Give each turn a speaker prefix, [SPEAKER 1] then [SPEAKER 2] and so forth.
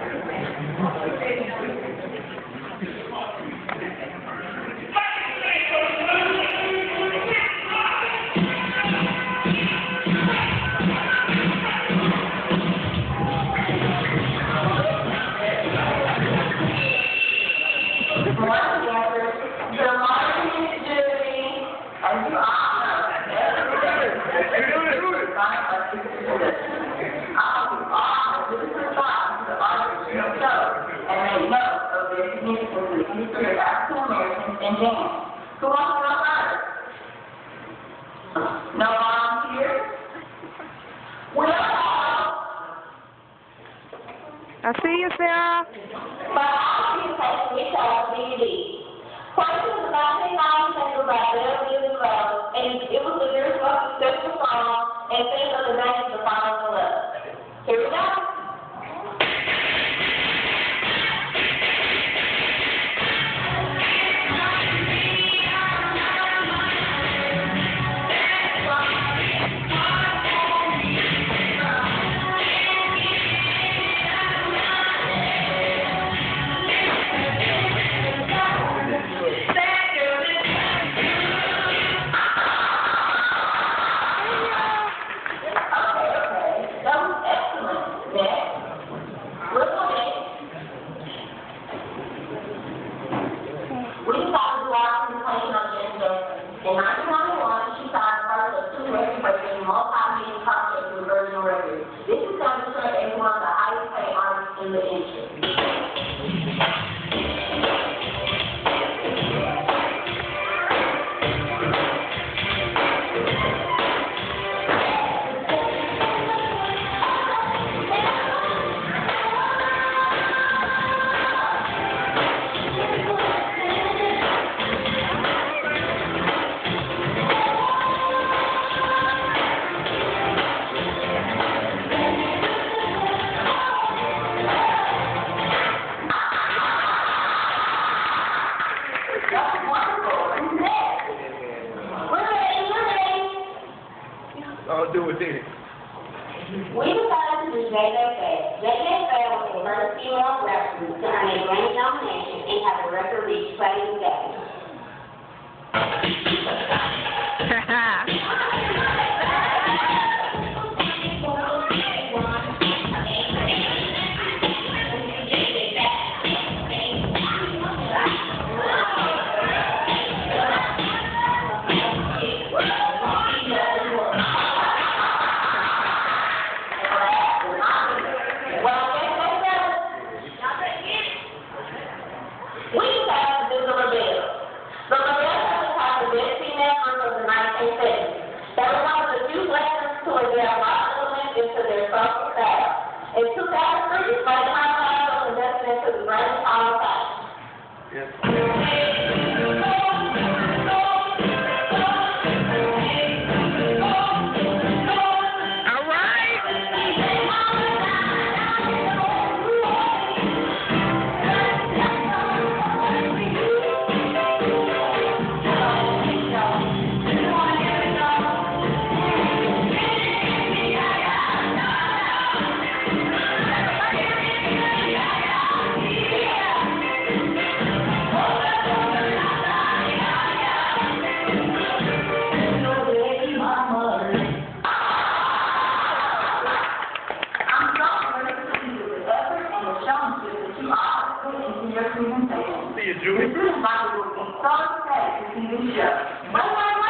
[SPEAKER 1] and dance. Ramadan. So what's Ramadan? No here. We are all.
[SPEAKER 2] I see you, Sarah.
[SPEAKER 1] But all these places we call community. First was about ten miles and was about Bellevue Club, and it was a very special song and things of the 90s. In 1991, she signed first of two record-breaking multi-million contracts with Virgin Records. This is demonstrated as one of the highest paid artists in the industry.
[SPEAKER 3] I'll do it then.
[SPEAKER 1] We decided to do J.J. Fad. J.J. Fad was the first female rapper to earn a Grammy nomination and have a record reach platinum status. Into their social style. In 2003, by the time I was inducted into the Grammy Hall of Fame.
[SPEAKER 3] Yes.
[SPEAKER 1] You,
[SPEAKER 3] Julie.
[SPEAKER 1] This is why we will be so excited to